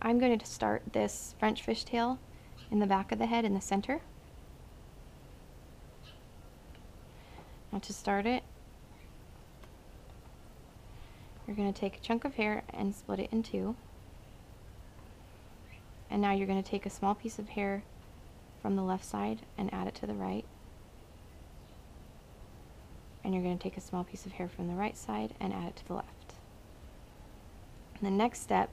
I'm going to start this French fishtail in the back of the head in the center. Now to start it, you're going to take a chunk of hair and split it in two. And now you're going to take a small piece of hair from the left side and add it to the right. And you're going to take a small piece of hair from the right side and add it to the left. And the next step,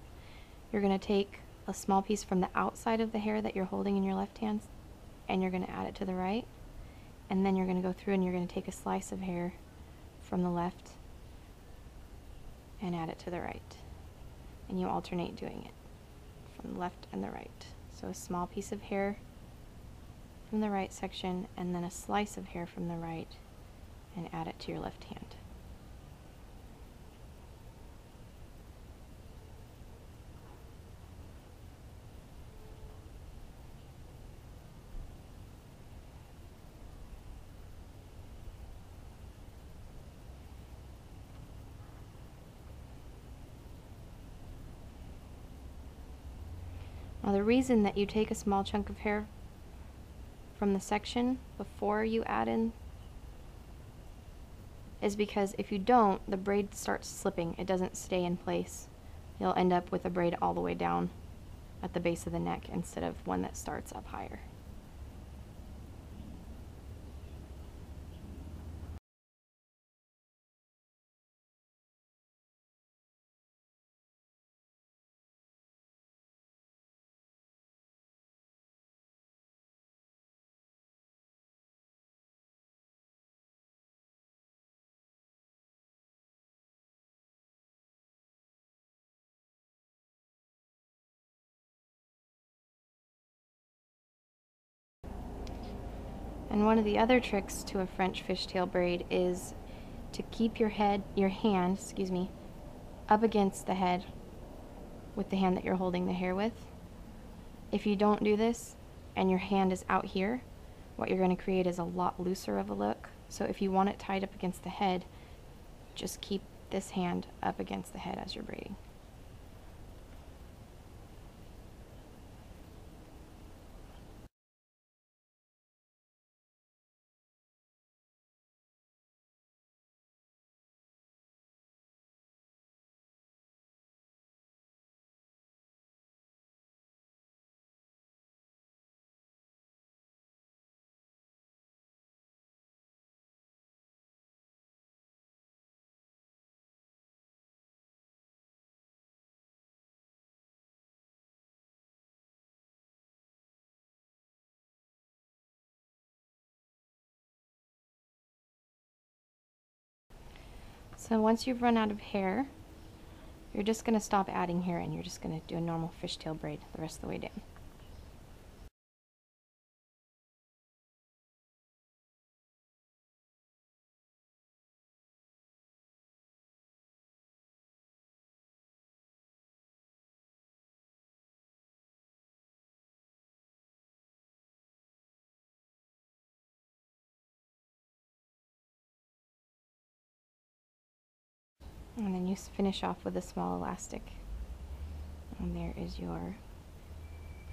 you're going to take a small piece from the outside of the hair that you're holding in your left hand and you're going to add it to the right. And then you're going to go through and you're going to take a slice of hair from the left and add it to the right. And you alternate doing it from the left and the right. So a small piece of hair from the right section and then a slice of hair from the right and add it to your left hand. Now the reason that you take a small chunk of hair from the section before you add in is because if you don't, the braid starts slipping. It doesn't stay in place. You'll end up with a braid all the way down at the base of the neck instead of one that starts up higher. And one of the other tricks to a French fishtail braid is to keep your head, your hand, excuse me, up against the head with the hand that you're holding the hair with. If you don't do this and your hand is out here, what you're going to create is a lot looser of a look. So if you want it tied up against the head, just keep this hand up against the head as you're braiding. So once you've run out of hair, you're just going to stop adding hair and you're just going to do a normal fishtail braid the rest of the way down. And then you finish off with a small elastic. And there is your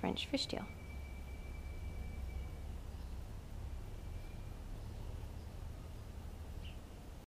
French fishtail.